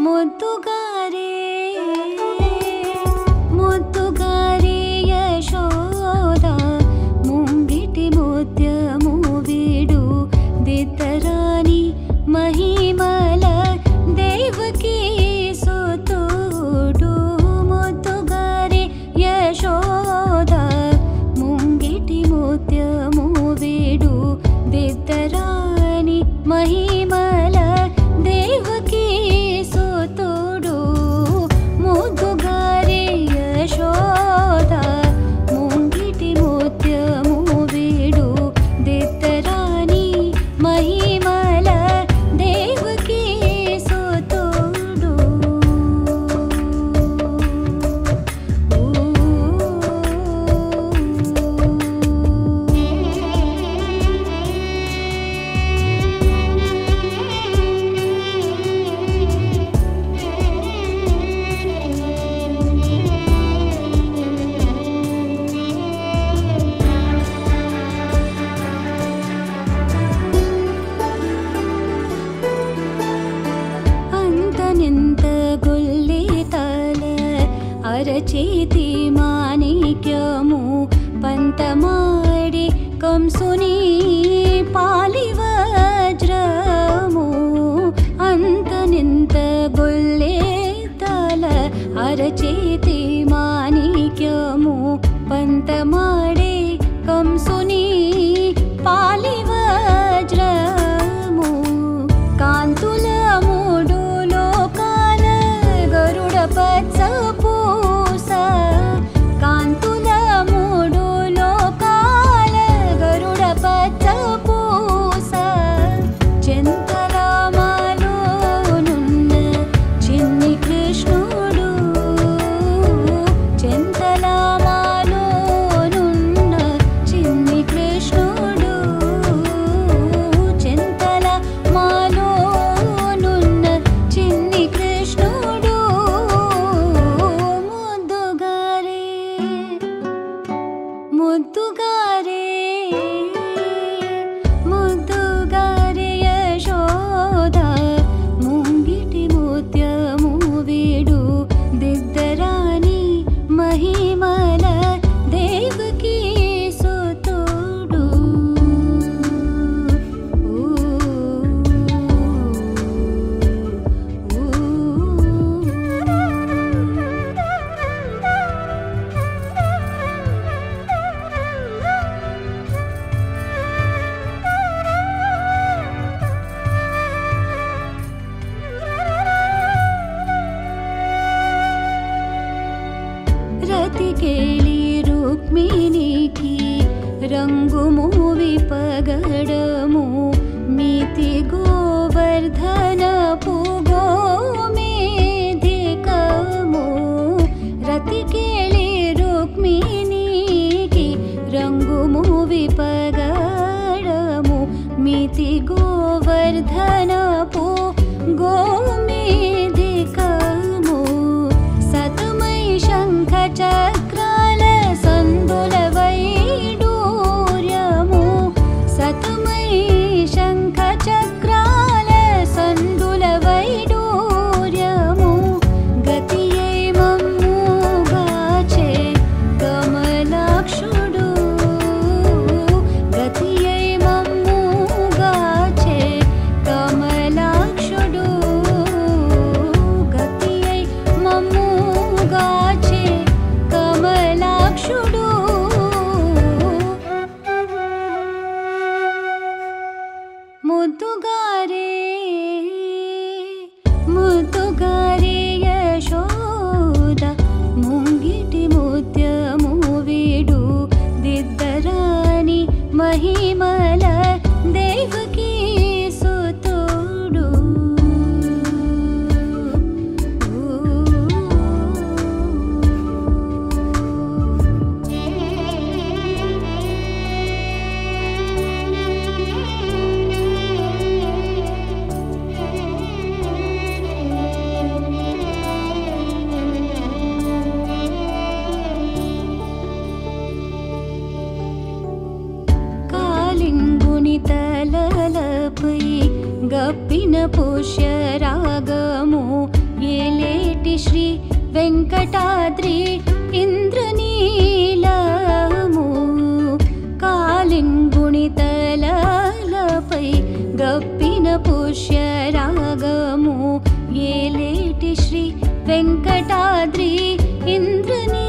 মধ্যগা చేతి మా ಮುದ್ದುಗಾರೆ गति के गप्पीनपुष्य रागमो ए लेटि श्री वेङ्कटाद्रि इन्द्रनीलमु। कालिङ्गुणितलपै गप्पीनपुष्य रागमुटि श्री वेङ्कटाद्रि इन्द्रनी